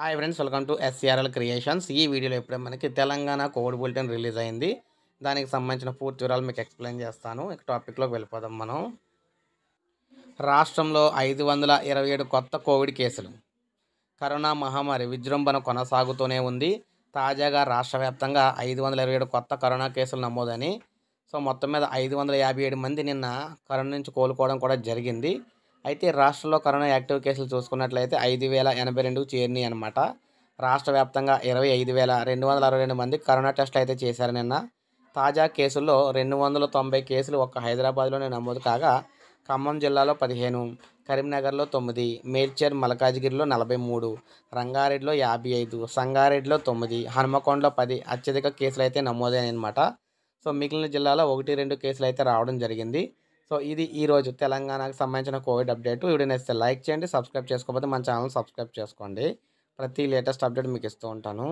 Hi friends welcome to SCRL creations. ఈ వీడియోలో ఇప్పుడే మనకి తెలంగాణ కోవిడ్ బులెటిన్ రిలీజ్ అయింది. దానికి సంబంధించిన పూర్తి వివరాలు మీకు ఎక్స్ప్లెయిన్ చేస్తాను. ఇక టాపిక్లోకి వెళ్ళిపోదాం మనం. రాష్ట్రంలో ఐదు వందల ఇరవై ఏడు కొత్త కోవిడ్ కేసులు. కరోనా మహమ్మారి విజృంభణ కొనసాగుతూనే ఉంది. తాజాగా రాష్ట్ర వ్యాప్తంగా ఐదు వందల ఇరవై ఏడు కొత్త కరోనా కేసులు నమోదని సో మొత్తం మీద ఐదు వందల యాభై ఏడు మంది నిన్న కరోనా నుంచి కోలుకోవడం కూడా జరిగింది. అయితే రాష్ట్రంలో కరోనా యాక్టివ్ కేసులు చూసుకున్నట్లయితే ఐదు వేల ఎనభై రెండుకు చేరినాయి అనమాట రాష్ట్ర వ్యాప్తంగా ఇరవై ఐదు వేల రెండు వందల అరవై రెండు మంది కరోనా టెస్టులు అయితే చేశారు నిన్న. తాజా కేసుల్లో రెండు వందల తొంభై కేసులు ఒక్క హైదరాబాద్లోనే నమోదు కాగా ఖమ్మం జిల్లాలో పదిహేను కరీంనగర్లో తొమ్మిది మేడ్చర్ మల్కాజ్గిరిలో నలభై మూడు రంగారెడ్డిలో యాభై ఐదు సంగారెడ్డిలో తొమ్మిది హనుమకొండలో పది అత్యధిక కేసులు అయితే నమోదైనాయి అనమాట సో మిగిలిన జిల్లాలో ఒకటి రెండు కేసులు అయితే రావడం జరిగింది. సో ఇది ఈరోజు తెలంగాణకు సంబంధించిన కోవిడ్ అప్డేట్. వీడియో నచ్చితే లైక్ చేయండి సబ్స్క్రైబ్ చేసుకోకపోతే మన ఛానల్ సబ్స్క్రైబ్ చేసుకోండి. ప్రతి లేటెస్ట్ అప్డేట్ మీకు ఇస్తూ ఉంటాను.